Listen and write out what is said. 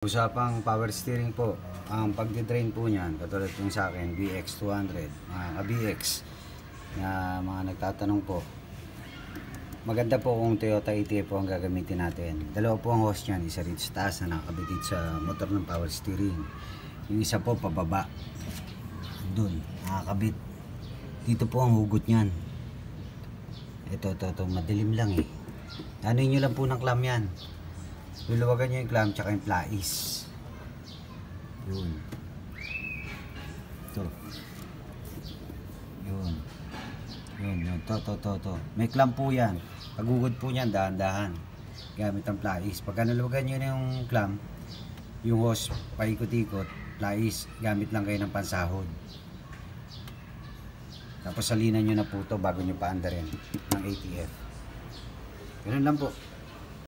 Usapang power steering po, ang pagdi-drain po niyan, katulad yung sa akin, BX200, mga BX, na mga nagtatanong po. Maganda po kung Toyota ETF po ang gagamitin natin. Dalawa po ang hose niyan, isa rito sa taas na nakakabit sa motor ng power steering. Yung isa po pababa. Doon, nakakabit. Dito po ang hugot niyan. Ito, ito, ito, madilim lang eh. Ano nyo lang po ng clam yan. Luluwagan nyo yung clam tsaka yung plais. Yun. Ito. Yun. Yun, yun. To, to, to, to. May clam po yan. Pagugod po niyan, dahan-dahan. Gamit ang plais. Pagka naluwagan nyo yung clam, yung hose, paikot-ikot, plais, gamit lang kayo ng pansahod. Tapos salinan nyo na po to bago nyo paandarin ng ATF. Ganun lang po.